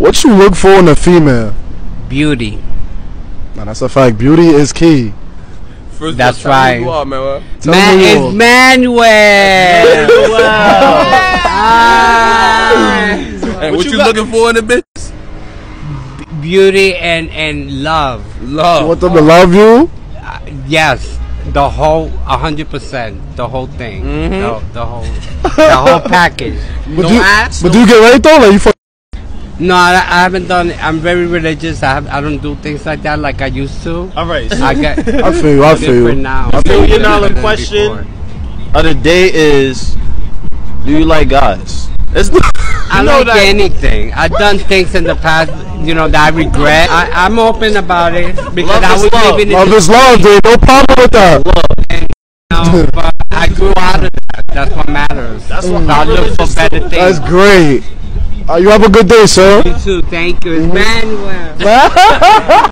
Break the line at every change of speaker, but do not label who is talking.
What you look for in a female?
Beauty.
Man, that's a fact. Beauty is key.
First
That's
of all, tell me
right.
You are, man.
Tell
Man,
me
it's. Manuel. Ah.
And what, you, looking for in a bitch?
Beauty and and love.
Love.
You want them to love you?
Yes, the whole, hundred percent, the whole thing,
Mhm.
the, the whole, the whole package.
But
no
do,
ass,
but
no-
do you get raped though? Like you fuck?
No, I, I haven't done. it. I'm very religious. I have, I don't do things like that like I used to.
All right. So
I get
I feel you. I feel you.
now.
Million dollar question.
before.
of the day is, do you like guys? It's
I
You know
like
that-
anything. I've done things in the past, you know, that I regret. I, I'm open about it because
Love
I
is
was
love.
living in
Love
the
is love, dude. No problem with that.
you know, but I grew out of that. That's what matters.
That's what
So I
I'm
look for better
too.
That's great. Uh, you have a good day, sir.
You too. Thank you. It's Manuel.